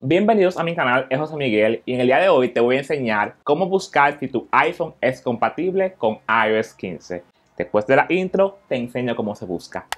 Bienvenidos a mi canal, es José Miguel y en el día de hoy te voy a enseñar cómo buscar si tu iPhone es compatible con iOS 15. Después de la intro, te enseño cómo se busca.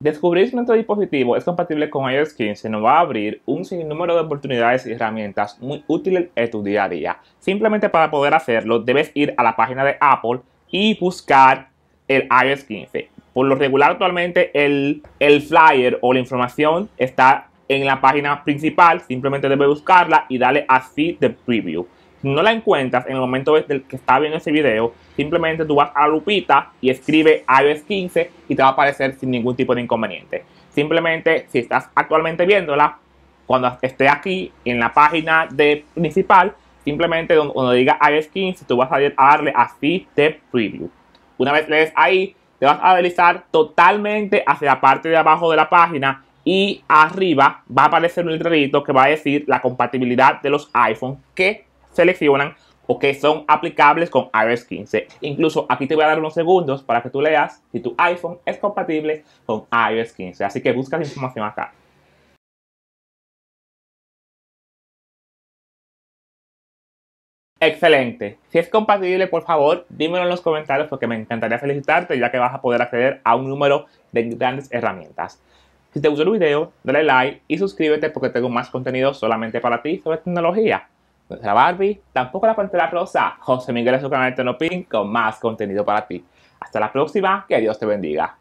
Descubrir si nuestro dispositivo es compatible con iOS 15 nos va a abrir un sinnúmero de oportunidades y herramientas muy útiles en tu día a día. Simplemente para poder hacerlo, debes ir a la página de Apple y buscar el iOS 15 por lo regular actualmente el, el flyer o la información está en la página principal, simplemente debes buscarla y darle a See the Preview. Si no la encuentras en el momento del que está viendo ese video, simplemente tú vas a lupita y escribe iOS 15 y te va a aparecer sin ningún tipo de inconveniente. Simplemente, si estás actualmente viéndola, cuando esté aquí en la página de principal, simplemente cuando diga iOS 15, tú vas a darle a See the Preview. Una vez lees ahí, te vas a deslizar totalmente hacia la parte de abajo de la página y arriba va a aparecer un letrerito que va a decir la compatibilidad de los iPhones que seleccionan o que son aplicables con iOS 15. Incluso aquí te voy a dar unos segundos para que tú leas si tu iPhone es compatible con iOS 15. Así que busca la información acá. Excelente. Si es compatible, por favor, dímelo en los comentarios porque me encantaría felicitarte ya que vas a poder acceder a un número de grandes herramientas. Si te gustó el video, dale like y suscríbete porque tengo más contenido solamente para ti sobre tecnología. La Barbie, tampoco la pantera rosa. José Miguel es su canal de Tenopin con más contenido para ti. Hasta la próxima, que Dios te bendiga.